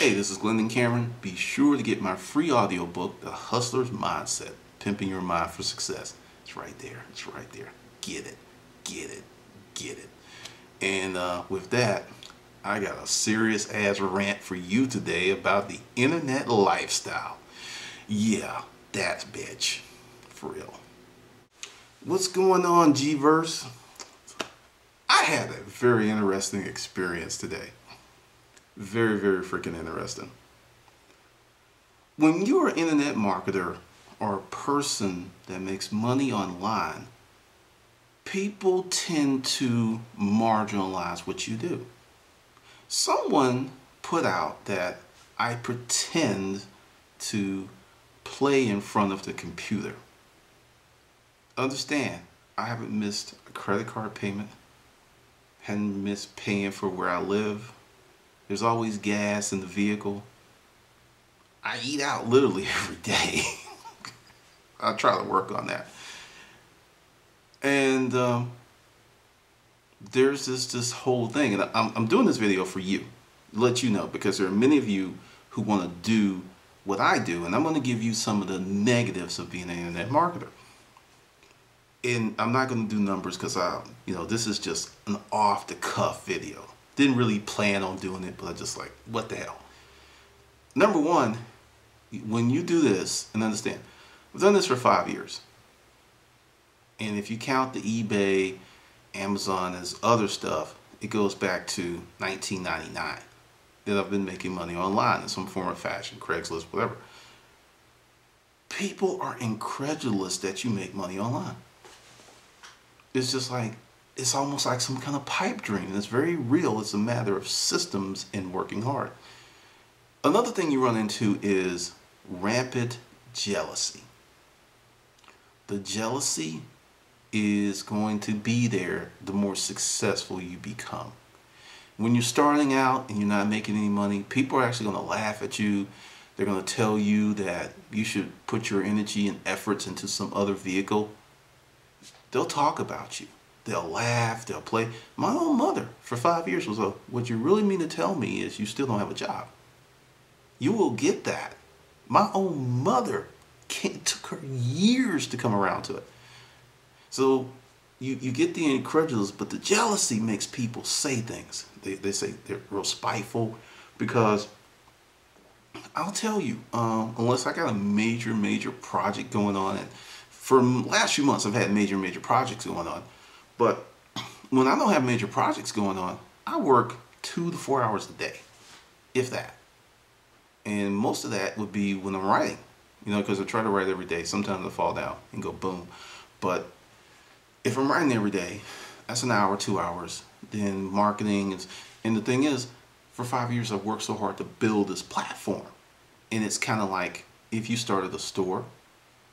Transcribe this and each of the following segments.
Hey, this is Glendon Cameron. Be sure to get my free audiobook, The Hustler's Mindset Pimping Your Mind for Success. It's right there. It's right there. Get it. Get it. Get it. And uh, with that, I got a serious ass rant for you today about the internet lifestyle. Yeah, that bitch. For real. What's going on, G-Verse? I had a very interesting experience today. Very, very freaking interesting. When you're an internet marketer or a person that makes money online, people tend to marginalize what you do. Someone put out that I pretend to play in front of the computer. Understand, I haven't missed a credit card payment, hadn't missed paying for where I live, there's always gas in the vehicle. I eat out literally every day. I try to work on that. And um, there's this this whole thing, and I'm, I'm doing this video for you, let you know, because there are many of you who want to do what I do, and I'm going to give you some of the negatives of being an internet marketer. And I'm not going to do numbers because I, you know, this is just an off the cuff video. Didn't really plan on doing it, but I just like, what the hell? Number one, when you do this, and understand, I've done this for five years. And if you count the eBay, Amazon as other stuff, it goes back to 1999 that I've been making money online in some form of fashion, Craigslist, whatever. People are incredulous that you make money online. It's just like, it's almost like some kind of pipe dream. It's very real. It's a matter of systems and working hard. Another thing you run into is rampant jealousy. The jealousy is going to be there the more successful you become. When you're starting out and you're not making any money, people are actually going to laugh at you. They're going to tell you that you should put your energy and efforts into some other vehicle. They'll talk about you. They'll laugh, they'll play. My own mother for five years was like, what you really mean to tell me is you still don't have a job. You will get that. My own mother took her years to come around to it. So you, you get the incredulous, but the jealousy makes people say things. They, they say they're real spiteful because I'll tell you, um, unless I got a major, major project going on, and for last few months I've had major, major projects going on, but when I don't have major projects going on, I work two to four hours a day, if that. And most of that would be when I'm writing, you know, because I try to write every day. Sometimes I fall down and go boom. But if I'm writing every day, that's an hour, two hours. Then marketing is, and the thing is, for five years I've worked so hard to build this platform. And it's kind of like if you started a store,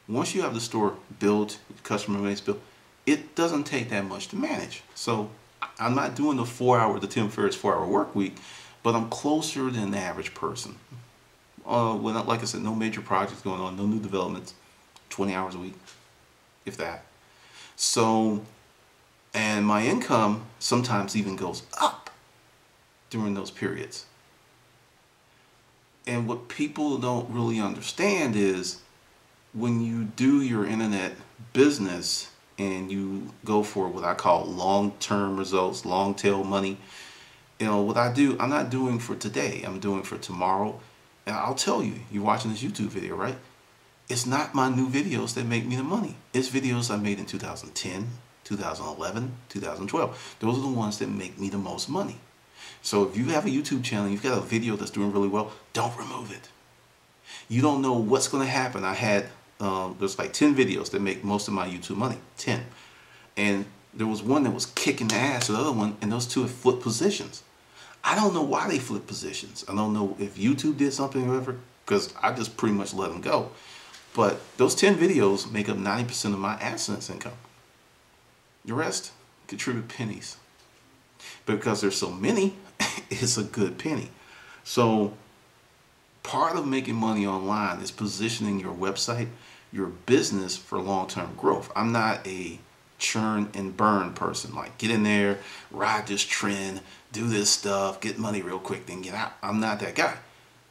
once you have the store built, customer base built, it doesn't take that much to manage. So I'm not doing the four hour, the Tim Ferriss four hour work week, but I'm closer than the average person. Uh, well, like I said, no major projects going on, no new developments, 20 hours a week, if that. So, and my income sometimes even goes up during those periods. And what people don't really understand is when you do your internet business, and you go for what I call long-term results, long-tail money, you know, what I do, I'm not doing for today. I'm doing for tomorrow. And I'll tell you, you're watching this YouTube video, right? It's not my new videos that make me the money. It's videos I made in 2010, 2011, 2012. Those are the ones that make me the most money. So if you have a YouTube channel, you've got a video that's doing really well, don't remove it. You don't know what's going to happen. I had um, there's like 10 videos that make most of my YouTube money, 10. And there was one that was kicking the ass, of the other one, and those two have flipped positions. I don't know why they flipped positions. I don't know if YouTube did something or whatever, because I just pretty much let them go. But those 10 videos make up 90% of my AdSense income. The rest contribute pennies. But because there's so many, it's a good penny. So part of making money online is positioning your website, your business for long-term growth. I'm not a churn and burn person. Like get in there, ride this trend, do this stuff, get money real quick, then get out. I'm not that guy.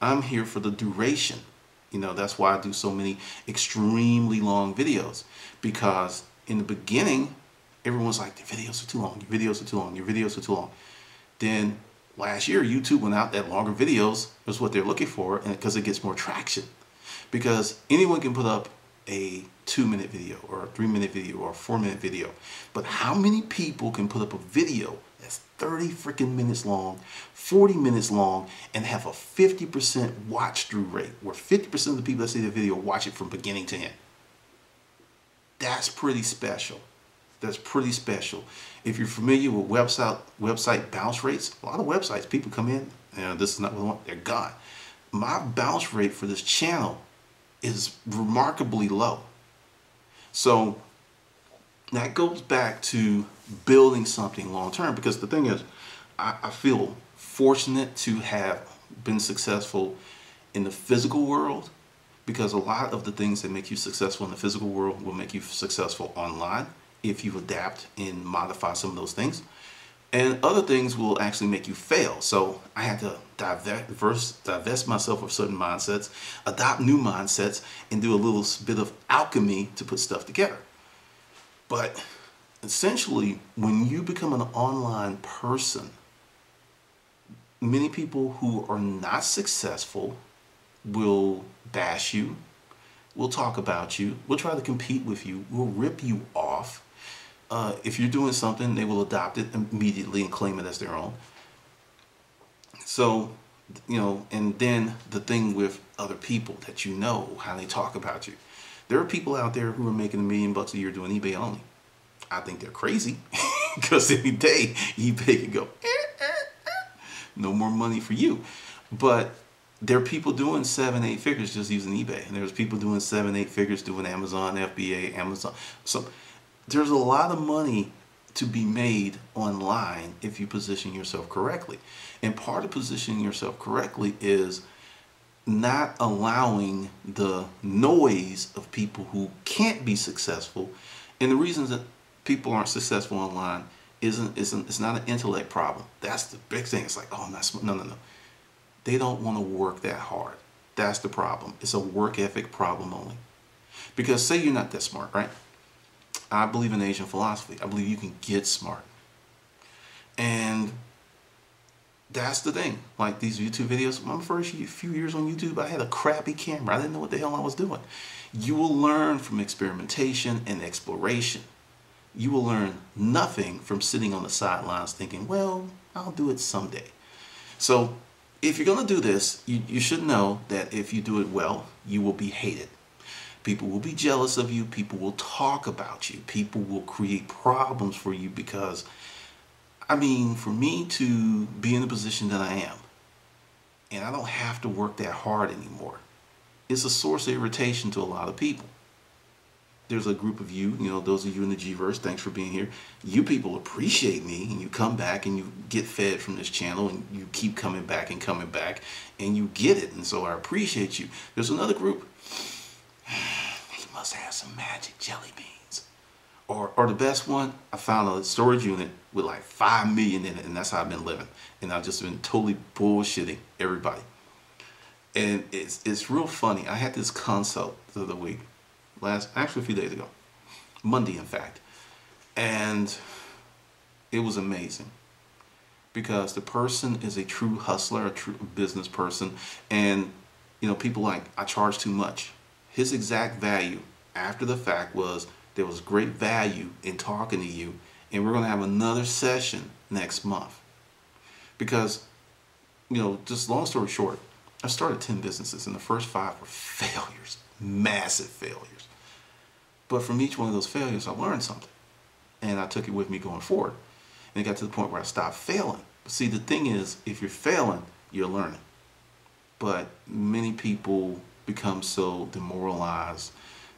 I'm here for the duration. You know, that's why I do so many extremely long videos because in the beginning, everyone's like, the videos are too long, your videos are too long, your videos are too long. Then last year, YouTube went out that longer videos is what they're looking for and because it gets more traction. Because anyone can put up a two minute video or a three minute video or a four minute video. But how many people can put up a video that's 30 freaking minutes long, 40 minutes long, and have a 50% watch through rate where 50% of the people that see the video watch it from beginning to end? That's pretty special. That's pretty special. If you're familiar with website website bounce rates, a lot of websites, people come in, know, this is not what I want, they're gone. My bounce rate for this channel is remarkably low. So that goes back to building something long term because the thing is, I, I feel fortunate to have been successful in the physical world because a lot of the things that make you successful in the physical world will make you successful online if you adapt and modify some of those things. And other things will actually make you fail. So I had to divest, divest myself of certain mindsets, adopt new mindsets, and do a little bit of alchemy to put stuff together. But essentially, when you become an online person, many people who are not successful will bash you, will talk about you, will try to compete with you, will rip you off. Uh, if you're doing something, they will adopt it immediately and claim it as their own. So, you know, and then the thing with other people that you know, how they talk about you. There are people out there who are making a million bucks a year doing eBay only. I think they're crazy because any day eBay can go, eh, eh, eh. no more money for you. But there are people doing seven, eight figures just using eBay. And there's people doing seven, eight figures doing Amazon, FBA, Amazon. So there's a lot of money to be made online if you position yourself correctly. And part of positioning yourself correctly is not allowing the noise of people who can't be successful. And the reasons that people aren't successful online isn't isn't it's not an intellect problem. That's the big thing. It's like, oh, I'm not smart. No, no, no. They don't want to work that hard. That's the problem. It's a work ethic problem only. Because say you're not that smart, right? I believe in Asian philosophy. I believe you can get smart. And that's the thing. Like these YouTube videos, my first few years on YouTube, I had a crappy camera. I didn't know what the hell I was doing. You will learn from experimentation and exploration. You will learn nothing from sitting on the sidelines thinking, well, I'll do it someday. So if you're going to do this, you, you should know that if you do it well, you will be hated. People will be jealous of you. People will talk about you. People will create problems for you because, I mean, for me to be in the position that I am, and I don't have to work that hard anymore, it's a source of irritation to a lot of people there's a group of you, you know, those of you in the G-verse, thanks for being here. You people appreciate me and you come back and you get fed from this channel and you keep coming back and coming back and you get it. And so I appreciate you. There's another group. Must have some magic jelly beans. Or, or the best one, I found a storage unit with like 5 million in it and that's how I've been living. And I've just been totally bullshitting everybody. And it's, it's real funny. I had this consult the other week last actually a few days ago monday in fact and it was amazing because the person is a true hustler a true business person and you know people like i charge too much his exact value after the fact was there was great value in talking to you and we're going to have another session next month because you know just long story short i started 10 businesses and the first five were failures massive failures but from each one of those failures, I learned something. And I took it with me going forward. And it got to the point where I stopped failing. But see, the thing is, if you're failing, you're learning. But many people become so demoralized,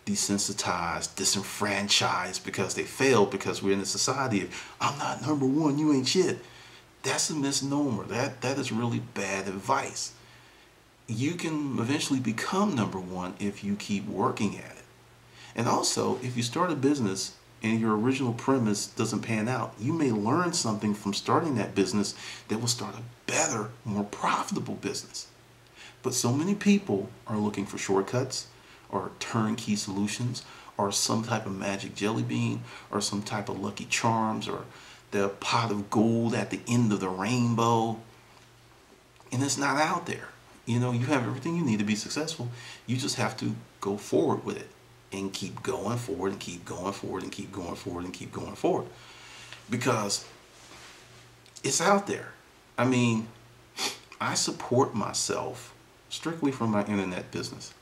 desensitized, disenfranchised because they failed because we're in a society of, I'm not number one, you ain't shit. That's a misnomer. That That is really bad advice. You can eventually become number one if you keep working at it. And also, if you start a business and your original premise doesn't pan out, you may learn something from starting that business that will start a better, more profitable business. But so many people are looking for shortcuts or turnkey solutions or some type of magic jelly bean or some type of lucky charms or the pot of gold at the end of the rainbow. And it's not out there. You know, you have everything you need to be successful. You just have to go forward with it and keep going forward and keep going forward and keep going forward and keep going forward. Because it's out there. I mean, I support myself strictly from my internet business.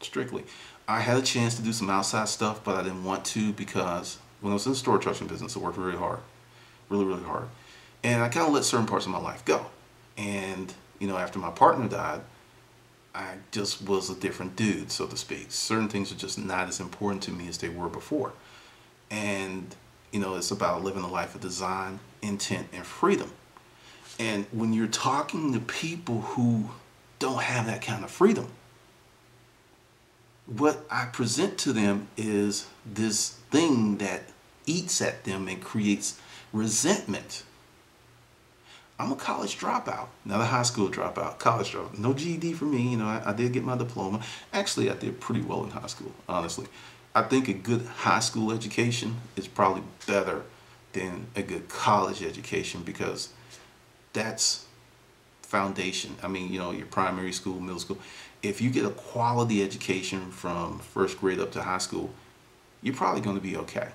Strictly. I had a chance to do some outside stuff, but I didn't want to because when I was in the store trucking business, I worked really hard. Really, really hard. And I kind of let certain parts of my life go. And, you know, after my partner died, I just was a different dude, so to speak. Certain things are just not as important to me as they were before. And, you know, it's about living a life of design, intent, and freedom. And when you're talking to people who don't have that kind of freedom, what I present to them is this thing that eats at them and creates resentment I'm a college dropout, not a high school dropout, college dropout. No GED for me, you know, I, I, did get my diploma. Actually, I did pretty well in high school, honestly. I think a good high school education is probably better than a good college education because that's foundation. I mean, you know, your primary school, middle school. If you get a quality education from first grade up to high school, you're probably going to be okay,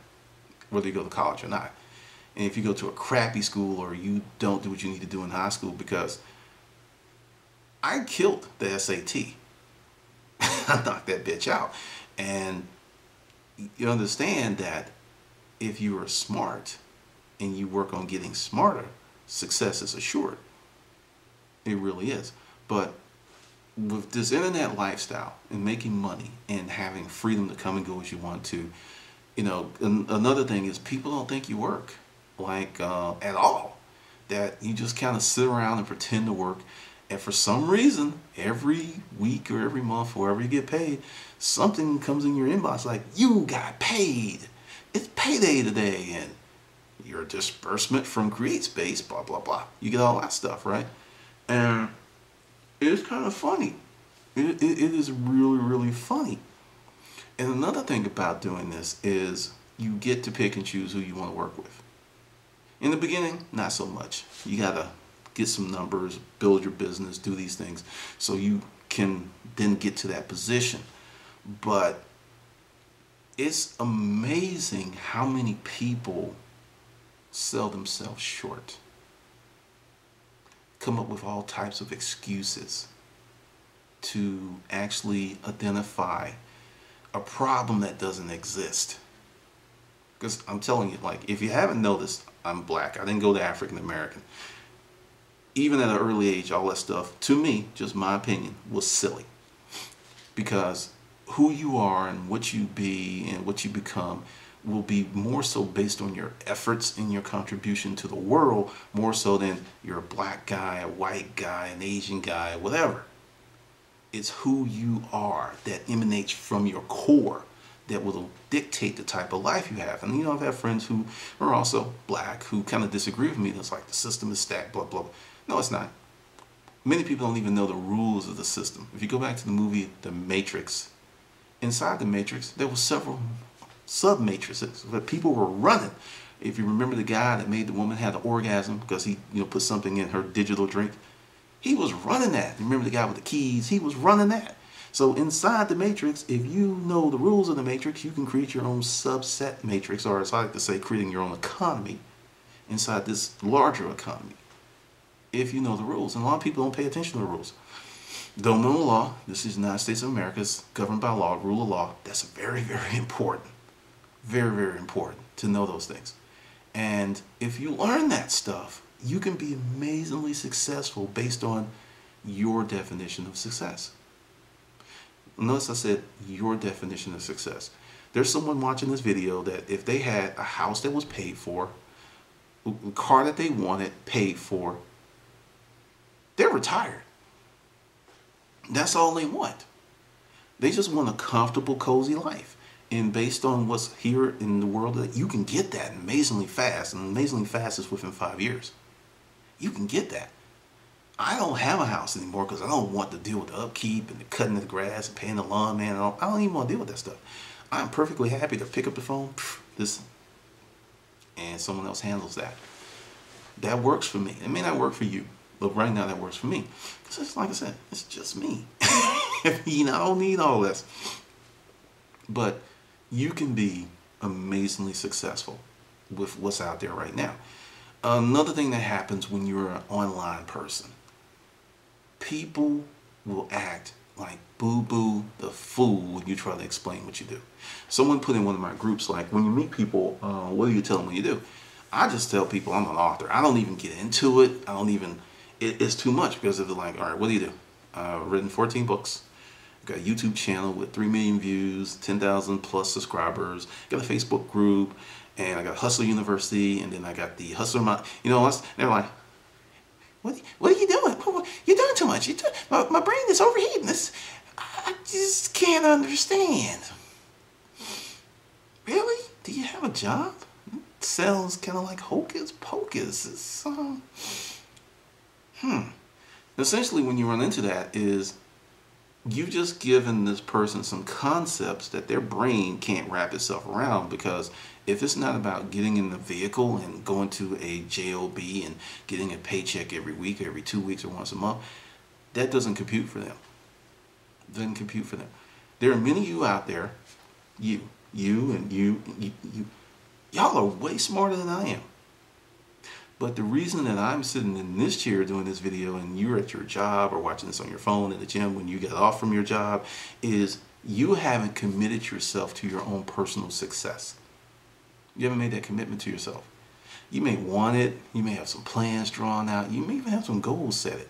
whether you go to college or not and if you go to a crappy school or you don't do what you need to do in high school because I killed the SAT. I knocked that bitch out. And you understand that if you are smart and you work on getting smarter, success is assured. It really is. But with this internet lifestyle and making money and having freedom to come and go as you want to, you know, another thing is people don't think you work like uh, at all. That you just kind of sit around and pretend to work. And for some reason, every week or every month, wherever you get paid, something comes in your inbox like, you got paid. It's payday today. And your disbursement from CreateSpace, blah, blah, blah. You get all that stuff, right? And it's kind of funny. It, it, it is really, really funny. And another thing about doing this is you get to pick and choose who you want to work with. In the beginning, not so much. You gotta get some numbers, build your business, do these things so you can then get to that position. But it's amazing how many people sell themselves short. Come up with all types of excuses to actually identify a problem that doesn't exist. Because I'm telling you, like, if you haven't noticed, I'm black. I didn't go to African American. Even at an early age, all that stuff, to me, just my opinion, was silly. Because who you are and what you be and what you become will be more so based on your efforts and your contribution to the world, more so than you're a black guy, a white guy, an Asian guy, whatever. It's who you are that emanates from your core that will dictate the type of life you have. And you know, I've had friends who are also black who kind of disagree with me. That's like the system is stacked, blah, blah, blah. No, it's not. Many people don't even know the rules of the system. If you go back to the movie The Matrix, inside the Matrix, there were several sub-matrices that people were running. If you remember the guy that made the woman have the orgasm because he you know put something in her digital drink, he was running that. Remember the guy with the keys? He was running that. So inside the matrix, if you know the rules of the matrix, you can create your own subset matrix, or as I like to say, creating your own economy inside this larger economy. If you know the rules. And a lot of people don't pay attention to the rules. Don't know the law. This is the United States of America. It's governed by law, rule of law. That's very, very important. Very, very important to know those things. And if you learn that stuff, you can be amazingly successful based on your definition of success. Notice I said your definition of success. There's someone watching this video that if they had a house that was paid for, a car that they wanted paid for, they're retired. That's all they want. They just want a comfortable, cozy life. And based on what's here in the world, that you can get that amazingly fast. And amazingly fast is within five years. You can get that. I don't have a house anymore because I don't want to deal with the upkeep and the cutting of the grass and paying the lawn man. I don't even want to deal with that stuff. I'm perfectly happy to pick up the phone, this, and someone else handles that. That works for me. It may not work for you, but right now that works for me. Because it's like I said, it's just me. you know, I don't need all this. But you can be amazingly successful with what's out there right now. Another thing that happens when you're an online person, people will act like boo boo the fool when you try to explain what you do. Someone put in one of my groups like, when you meet people, uh, what do you tell them when you do? I just tell people I'm an author. I don't even get into it. I don't even, it, it's too much because they're like, all right, what do you do? I've uh, written 14 books. Got a YouTube channel with 3 million views, 10,000 plus subscribers. Got a Facebook group, and I got Hustler University, and then I got the Hustler, My, you know, they're like, what, what are you doing? You're doing too much. My, my brain is overheating. This, I just can't understand. Really? Do you have a job? It sounds kind of like hocus pocus. It's, um, hmm. Essentially, when you run into that is you've just given this person some concepts that their brain can't wrap itself around because if it's not about getting in the vehicle and going to a job and getting a paycheck every week every two weeks or once a month that doesn't compute for them. Doesn't compute for them. There are many of you out there you you and you you, you y'all are way smarter than i am but the reason that I'm sitting in this chair doing this video and you're at your job or watching this on your phone in the gym when you get off from your job is you haven't committed yourself to your own personal success. You haven't made that commitment to yourself. You may want it, you may have some plans drawn out, you may even have some goals set it,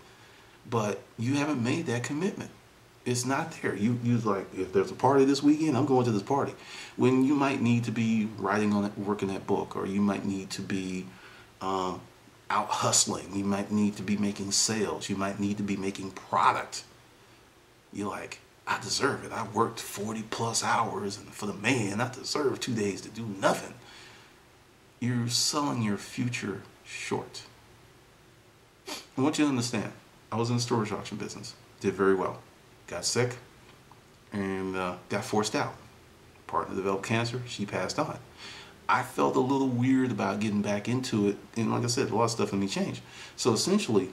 but you haven't made that commitment. It's not there. You you like if there's a party this weekend, I'm going to this party. When you might need to be writing on it, working that book, or you might need to be um, out hustling. You might need to be making sales. You might need to be making product. You're like, I deserve it. I worked 40 plus hours and for the man, I deserve two days to do nothing. You're selling your future short. I want you to understand, I was in the storage auction business, did very well. Got sick and uh, got forced out. Partner developed cancer, she passed on. I felt a little weird about getting back into it. And like I said, a lot of stuff in me changed. So essentially,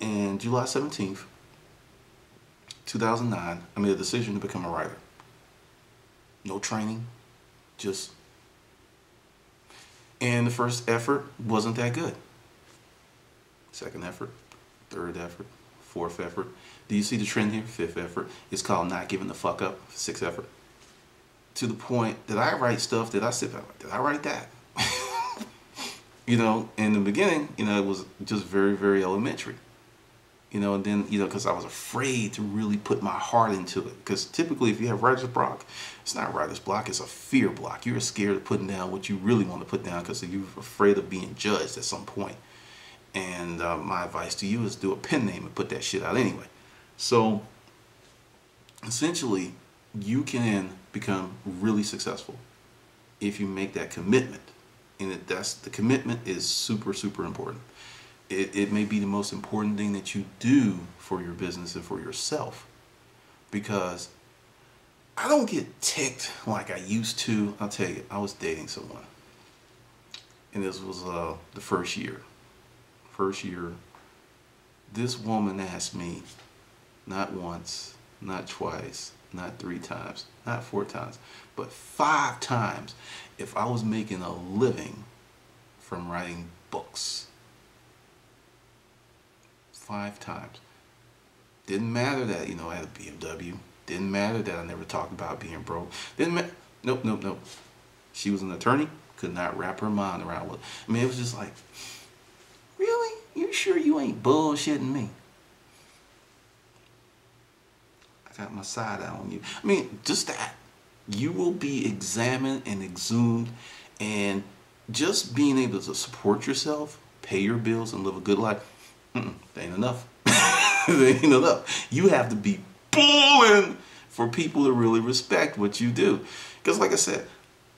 in July 17th, 2009, I made a decision to become a writer. No training, just. And the first effort wasn't that good. Second effort, third effort, fourth effort. Do you see the trend here? Fifth effort. It's called not giving the fuck up. Sixth effort to the point that I write stuff that I sit back, did I write that? you know, in the beginning, you know, it was just very, very elementary. You know, and then, you know, because I was afraid to really put my heart into it. Because typically, if you have writer's block, it's not writer's block, it's a fear block. You're scared of putting down what you really want to put down because you're afraid of being judged at some point. And uh, my advice to you is do a pen name and put that shit out anyway. So, essentially, you can become really successful if you make that commitment. And that's the commitment is super, super important. It, it may be the most important thing that you do for your business and for yourself because I don't get ticked like I used to. I'll tell you, I was dating someone. And this was uh, the first year. First year, this woman asked me, not once, not twice, not three times, not four times, but five times if I was making a living from writing books. Five times. Didn't matter that, you know, I had a BMW. Didn't matter that I never talked about being broke. Didn't matter. Nope, nope, nope. She was an attorney, could not wrap her mind around what. I mean, it was just like, really? You sure you ain't bullshitting me? Got my side out on you. I mean, just that. You will be examined and exhumed and just being able to support yourself, pay your bills, and live a good life, that ain't enough. ain't enough. You have to be pulling for people to really respect what you do. Because like I said,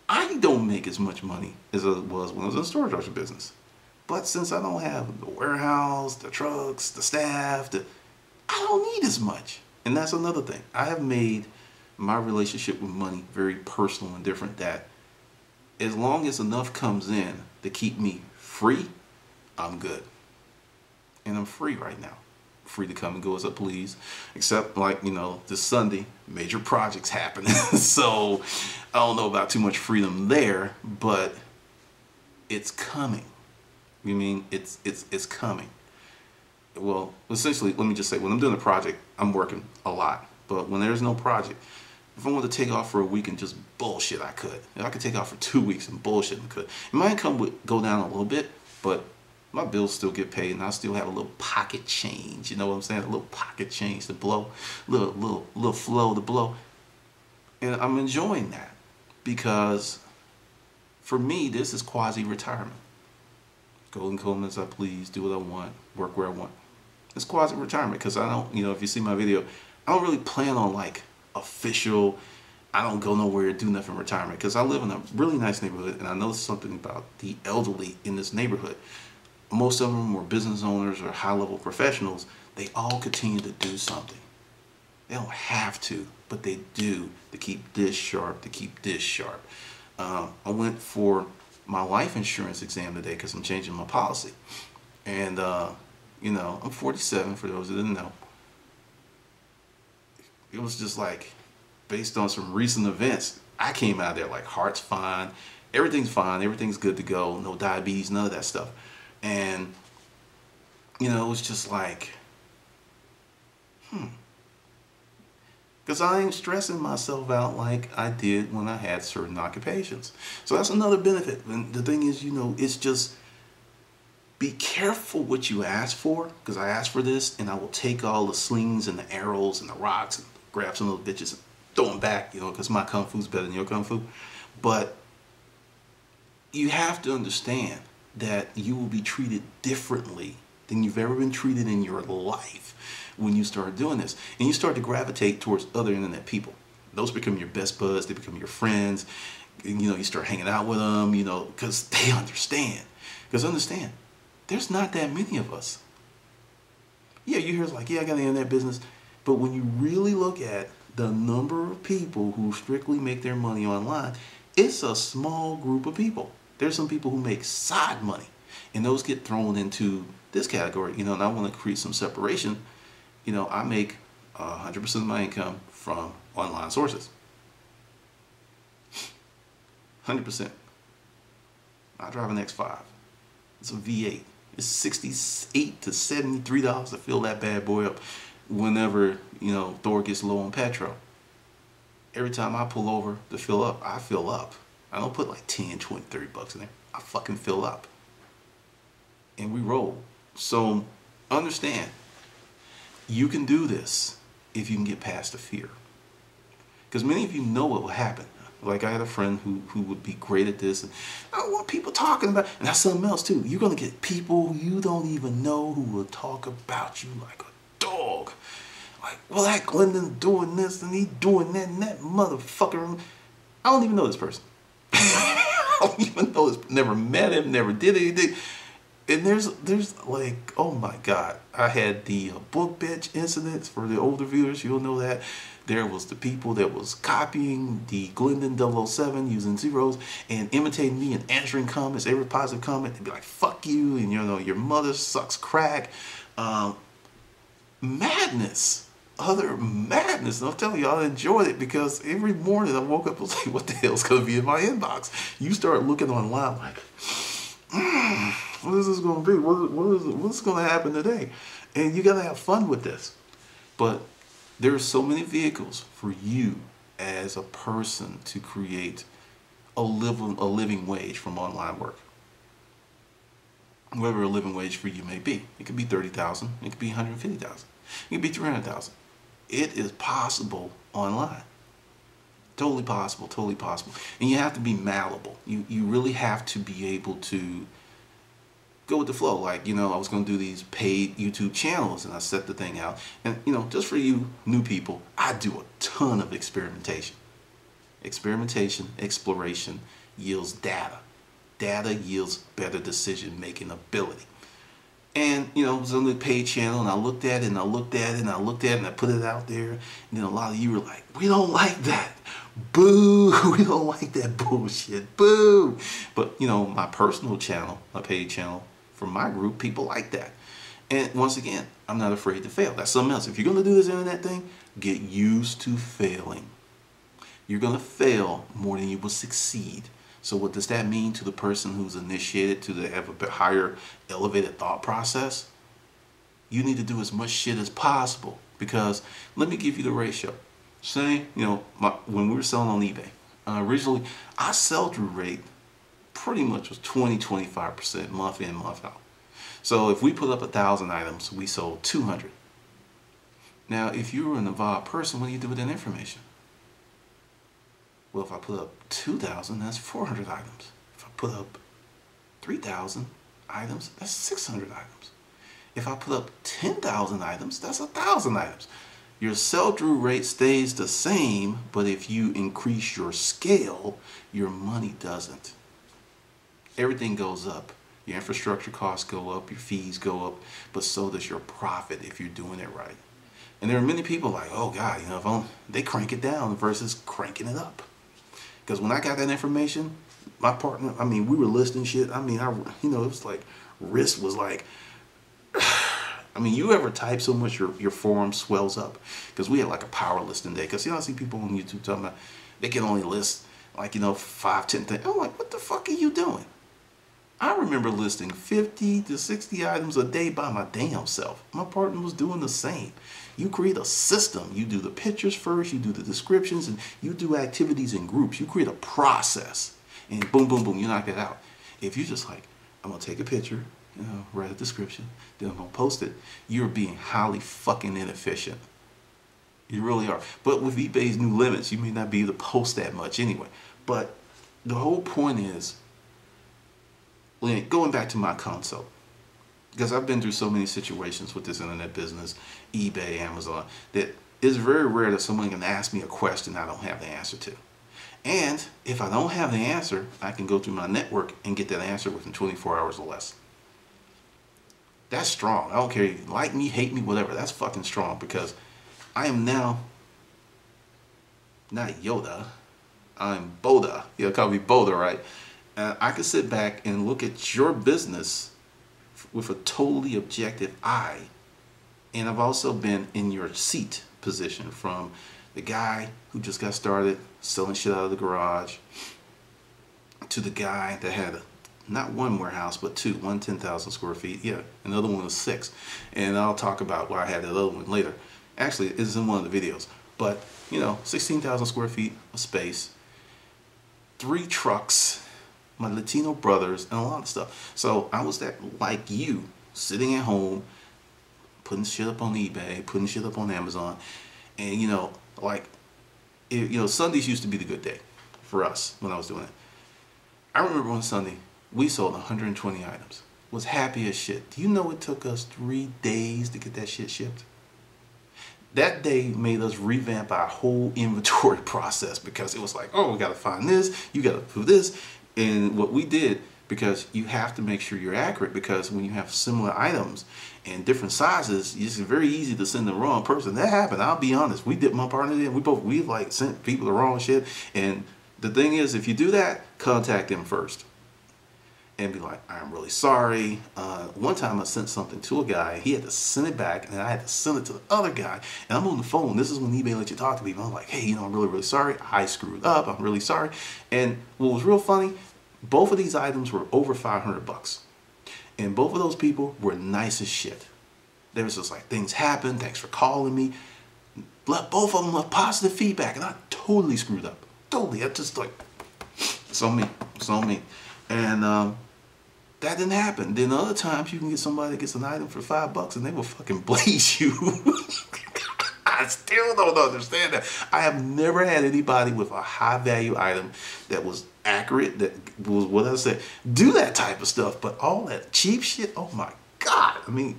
I don't make as much money as I was when I was in the storage auction business. But since I don't have the warehouse, the trucks, the staff, the, I don't need as much. And that's another thing. I have made my relationship with money very personal and different that as long as enough comes in to keep me free, I'm good. And I'm free right now. Free to come and go as I please. Except like, you know, this Sunday, major projects happening. so I don't know about too much freedom there, but it's coming. You mean it's it's it's coming. Well, essentially, let me just say, when I'm doing a project, I'm working a lot. But when there's no project, if I wanted to take off for a week and just bullshit, I could. If I could take off for two weeks and bullshit, I could. My income would go down a little bit, but my bills still get paid and I still have a little pocket change. You know what I'm saying? A little pocket change to blow, little little little flow to blow. And I'm enjoying that because for me, this is quasi retirement. Go and come as I please, do what I want, work where I want. It's quasi retirement because I don't, you know, if you see my video, I don't really plan on like official. I don't go nowhere to do nothing retirement because I live in a really nice neighborhood and I know something about the elderly in this neighborhood. Most of them were business owners or high level professionals. They all continue to do something. They don't have to, but they do to keep this sharp, to keep this sharp. Um, I went for my life insurance exam today because I'm changing my policy. And, uh, you know, I'm 47 for those that didn't know it was just like based on some recent events. I came out there like heart's fine, everything's fine, everything's good to go, no diabetes, none of that stuff. And you know, it was just like, hmm. Because I ain't stressing myself out like I did when I had certain occupations. So that's another benefit. And the thing is, you know, it's just be careful what you ask for because I asked for this and I will take all the slings and the arrows and the rocks and grab some of those bitches and throw them back, you know, because my kung fu's better than your kung fu. But you have to understand that you will be treated differently than you've ever been treated in your life when you start doing this. And you start to gravitate towards other internet people. Those become your best buds, they become your friends. You know, you start hanging out with them, you know, because they understand. Because understand, there's not that many of us. Yeah, you hear it's like, yeah, I got the internet business. But when you really look at the number of people who strictly make their money online, it's a small group of people. There's some people who make side money, and those get thrown into this category. You know, and I want to create some separation. You know, I make 100% of my income from online sources. 100%. I drive an X5. It's a V8. It's 68 to $73 to fill that bad boy up whenever, you know, Thor gets low on petrol. Every time I pull over to fill up, I fill up. I don't put like 10, 20, 30 bucks in there. I fucking fill up. And we roll. So understand, you can do this if you can get past the fear. Because many of you know what will happen. Like I had a friend who, who would be great at this. And don't want people talking about And that's something else too. You're to get people you don't even know who will talk about you like a dog. Like, well, that Glendon's doing this and he doing that and that motherfucker. I don't even know this person. I don't even know this. Never met him. Never did anything. And there's there's like oh my god I had the uh, book bitch incidents for the older viewers you'll know that there was the people that was copying the Glendon 007 using zeros and imitating me and answering comments every positive comment they'd be like fuck you and you know your mother sucks crack um, madness. Other madness. And I'm telling you, I enjoyed it because every morning I woke up and was like, what the hell's going to be in my inbox? You start looking online like, mm, what is this going to be? What, what is, what's going to happen today? And you got to have fun with this. But there are so many vehicles for you as a person to create a living, a living wage from online work whatever a living wage for you may be. It could be 30000 it could be 150000 it could be 300000 It is possible online. Totally possible, totally possible. And you have to be malleable. You, you really have to be able to go with the flow. Like, you know, I was going to do these paid YouTube channels and I set the thing out. And, you know, just for you new people, I do a ton of experimentation. Experimentation, exploration yields data. Data yields better decision making ability. And you know, it was on the paid channel, and I looked at it, and I looked at it, and I looked at it, and I put it out there. And then a lot of you were like, "We don't like that, boo! We don't like that bullshit, boo!" But you know, my personal channel, my paid channel for my group, people like that. And once again, I'm not afraid to fail. That's something else. If you're gonna do this internet thing, get used to failing. You're gonna fail more than you will succeed. So what does that mean to the person who's initiated to the, have a higher elevated thought process? You need to do as much shit as possible because let me give you the ratio. Say, you know, my, when we were selling on eBay, uh, originally I sell-through rate pretty much was 20, 25% month in, month out. So if we put up a thousand items, we sold 200. Now, if you were an involved person, what do you do with that information? Well, if I put up 2,000, that's 400 items. If I put up 3,000 items, that's 600 items. If I put up 10,000 items, that's 1,000 items. Your sell-through rate stays the same, but if you increase your scale, your money doesn't. Everything goes up. Your infrastructure costs go up, your fees go up, but so does your profit if you're doing it right. And there are many people like, oh God, you know, if I'm, they crank it down versus cranking it up. Because when I got that information, my partner, I mean, we were listing shit. I mean, I, you know, it was like, wrist was like, I mean, you ever type so much your, your forum swells up? Because we had like a power listing day. Because, you know, I see people on YouTube talking about they can only list like, you know, five, ten things. I'm like, what the fuck are you doing? I remember listing 50 to 60 items a day by my damn self. My partner was doing the same. You create a system. You do the pictures first, you do the descriptions, and you do activities in groups. You create a process. And boom, boom, boom, you knock it out. If you're just like, I'm to take a picture, you know, write a description, then I'm to post it, you're being highly fucking inefficient. You really are. But with eBay's new limits, you may not be able to post that much anyway. But the whole point is, going back to my console, because I've been through so many situations with this internet business, eBay, Amazon, that it's very rare that someone can ask me a question I don't have the answer to. And if I don't have the answer, I can go through my network and get that answer within 24 hours or less. That's strong. I don't care like me, hate me, whatever. That's fucking strong because I am now not Yoda. I'm Boda. You'll call me Boda, right? Uh, I can sit back and look at your business with a totally objective eye. And I've also been in your seat position from the guy who just got started selling shit out of the garage to the guy that had a, not one warehouse but two one 10,000 square feet. Yeah another one was six. And I'll talk about why I had that other one later. Actually it's in one of the videos. But you know 16,000 square feet of space three trucks my Latino brothers, and a lot of stuff. So I was that like you, sitting at home, putting shit up on eBay, putting shit up on Amazon, and you know, like, it, you know, Sundays used to be the good day for us when I was doing it. I remember one Sunday we sold 120 items. Was happy as shit. Do you know it took us three days to get that shit shipped? that day made us revamp our whole inventory process because it was like, oh, we got to find this, you got to do this, and what we did, because you have to make sure you're accurate because when you have similar items and different sizes, it's very easy to send the wrong person. That happened. I'll be honest. We did my partner did. We both we like sent people the wrong shit. And the thing is, if you do that, contact them first and be like, I'm really sorry. Uh, one time I sent something to a guy, he had to send it back, and I had to send it to the other guy. And I'm on the phone. This is when eBay lets you talk to people. I'm like, hey, you know, I'm really, really sorry. I screwed up. I'm really sorry. And what was real funny, both of these items were over 500 bucks. And both of those people were nice as shit. They was just like, things happen, thanks for calling me. Let both of them left positive feedback, and I totally screwed up. Totally. I just like, it's on me, it's on me. And um, that didn't happen. Then other times you can get somebody that gets an item for five bucks and they will fucking blaze you. I still don't understand that. I have never had anybody with a high value item that was accurate, that was what I said, do that type of stuff. But all that cheap shit, oh my God. I mean,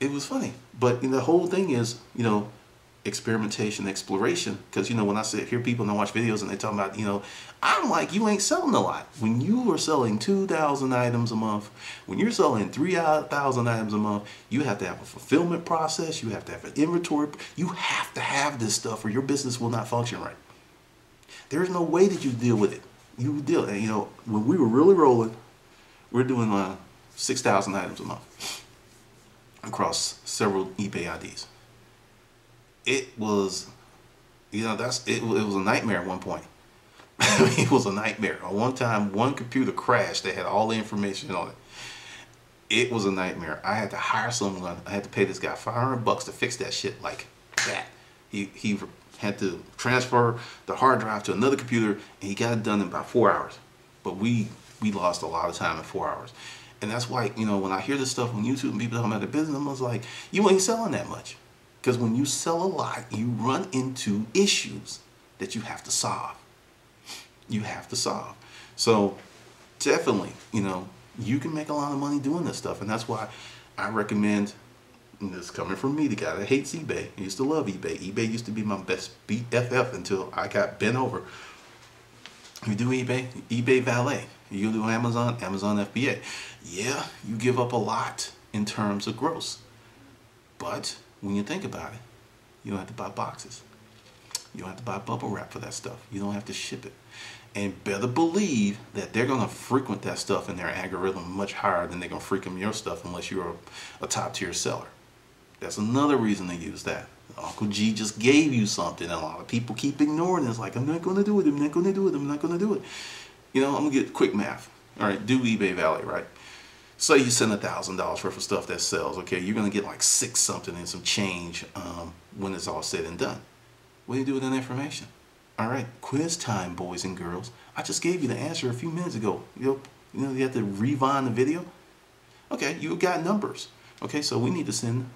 it was funny. But the whole thing is, you know, experimentation, exploration. Because you know, when I sit hear people and I watch videos and they talk about, you know, I'm like, you ain't selling a lot. When you are selling two thousand items a month, when you're selling three thousand items a month, you have to have a fulfillment process. You have to have an inventory. You have to have this stuff, or your business will not function right. There's no way that you deal with it. You deal, and you know, when we were really rolling, we're doing uh, six thousand items a month across several eBay IDs. It was, you know, that's it, it was a nightmare at one point. it was a nightmare. At one time, one computer crashed that had all the information on it. It was a nightmare. I had to hire someone. I had to pay this guy 500 bucks to fix that shit like that. He, he had to transfer the hard drive to another computer and he got it done in about four hours. But we, we lost a lot of time in four hours. And that's why, you know, when I hear this stuff on YouTube and people talking about their business, I'm like, you ain't selling that much. Because when you sell a lot, you run into issues that you have to solve. You have to solve. So definitely, you know, you can make a lot of money doing this stuff. And that's why I recommend, and this coming from me, the guy that hates eBay. I used to love eBay. eBay used to be my best BFF until I got bent over. You do eBay, eBay Valet. You do Amazon, Amazon FBA. Yeah, you give up a lot in terms of gross. But when you think about it, you don't have to buy boxes. You don't have to buy bubble wrap for that stuff. You don't have to ship it. And better believe that they're going to frequent that stuff in their algorithm much higher than they're going to frequent your stuff unless you're a, a top tier seller. That's another reason to use that. Uncle G just gave you something. And a lot of people keep ignoring it. It's like, I'm not going to do it. I'm not going to do it. I'm not going to do it. You know, I'm going to get quick math. All right, do eBay Valet, right? Say you send a thousand dollars worth of stuff that sells. Okay, you're going to get like six something and some change um, when it's all said and done. What do you do with that information? All right, quiz time, boys and girls. I just gave you the answer a few minutes ago. You know, you, know, you have to rewind the video. Okay, you got numbers. Okay, so we need to send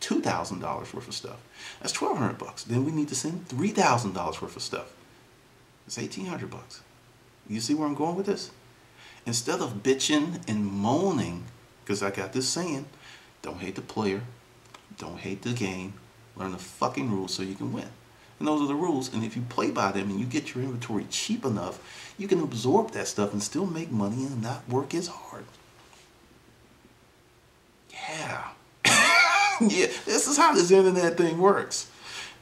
$2,000 worth of stuff. That's 1200 bucks. Then we need to send $3,000 worth of stuff. It's 1800 bucks. You see where I'm going with this? Instead of bitching and moaning, because I got this saying, don't hate the player, don't hate the game, learn the fucking rules so you can win. And those are the rules, and if you play by them and you get your inventory cheap enough, you can absorb that stuff and still make money and not work as hard. Yeah. yeah, this is how this internet thing works.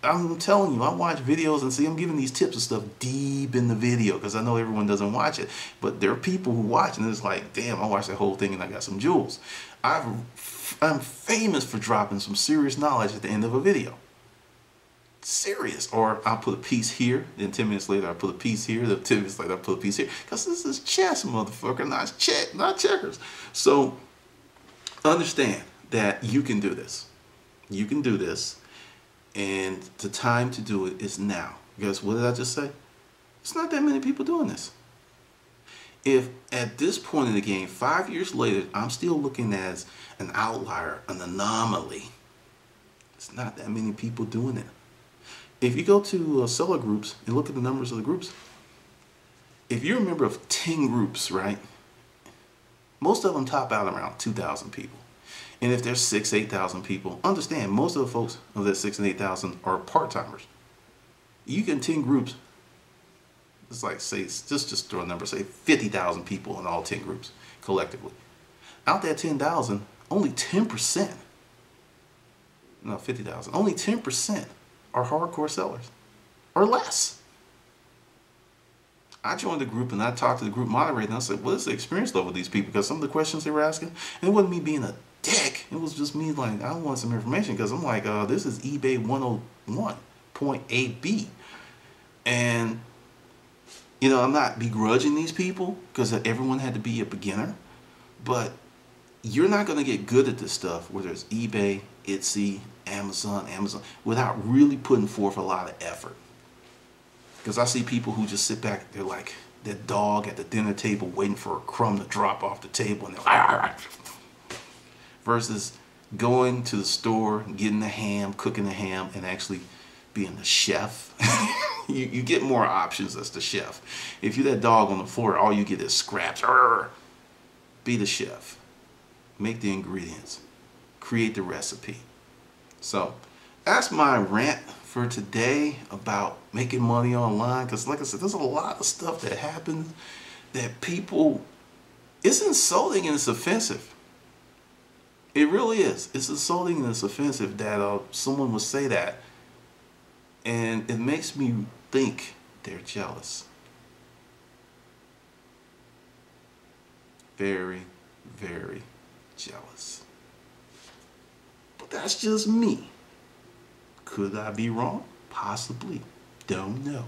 I'm telling you, I watch videos and see I'm giving these tips and stuff deep in the video because I know everyone doesn't watch it. But there are people who watch and it's like, damn, I watched that whole thing and I got some jewels. i am famous for dropping some serious knowledge at the end of a video. Serious. Or I'll put a piece here, then 10 minutes later I'll put a piece here, then 10 minutes later I'll put a piece here. Because this is chess, motherfucker, not, check, not checkers. So understand that you can do this. You can do this. And the time to do it is now. Because what did I just say? It's not that many people doing this. If at this point in the game, five years later, I'm still looking as an outlier, an anomaly, it's not that many people doing it. If you go to uh, seller groups and look at the numbers of the groups, if you're a member of 10 groups, right, most of them top out around 2,000 people. And if there's six, 8,000 people, understand most of the folks of that six and 8,000 are part-timers. You can 10 groups, it's like say, just, just throw a number, say 50,000 people in all 10 groups collectively. Out that 10,000, only 10%, no 50,000, only 10% are hardcore sellers or less. I joined the group and I talked to the group moderator and I said, what is the experience level of these people? Because some of the questions they were asking, and it wasn't me being a dick. It was just me like, I want some information because I'm like, uh, this is eBay 101.8b. And, you know, I'm not begrudging these people because everyone had to be a beginner. But you're not going to get good at this stuff, whether it's eBay, Etsy, Amazon, Amazon, without really putting forth a lot of effort. Because I see people who just sit back, they're like that dog at the dinner table waiting for a crumb to drop off the table and they're like, versus going to the store, getting the ham, cooking the ham, and actually being the chef. you, you get more options as the chef. If you're that dog on the floor, all you get is scraps. Arr! Be the chef. Make the ingredients. Create the recipe. So that's my rant for today about making money online. Because, like I said, there's a lot of stuff that happens that people, it's insulting and it's offensive. It really is. It's insulting and it's offensive that uh, someone would say that. And it makes me think they're jealous. Very, very jealous. But that's just me. Could I be wrong? Possibly. Don't know.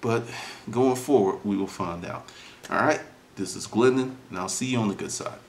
But going forward, we will find out. All right. This is Glendon, and I'll see you on the good side.